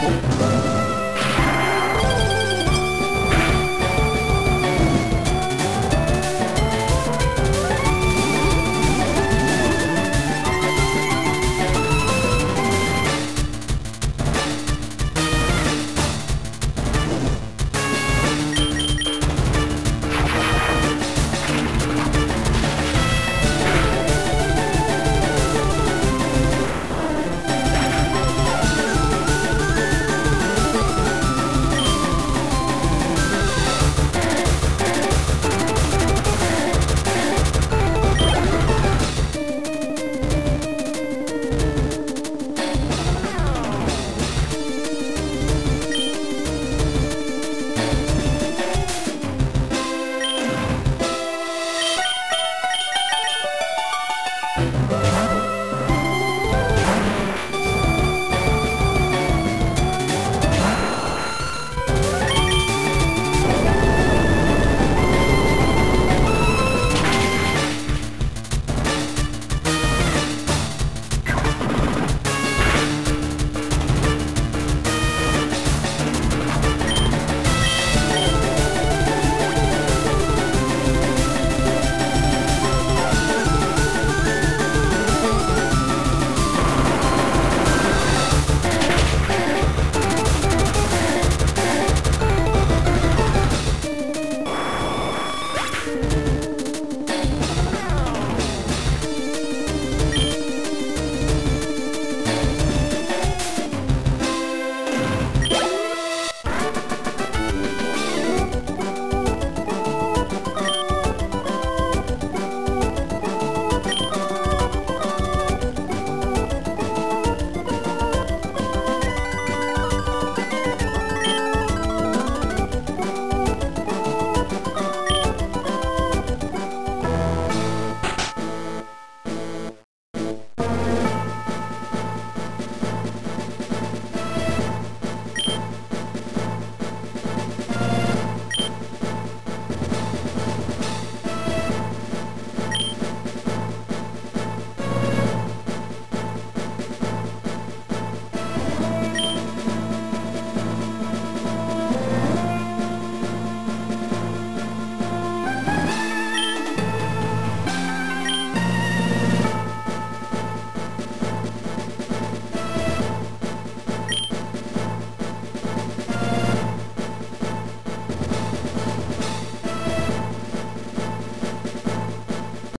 こと Bye.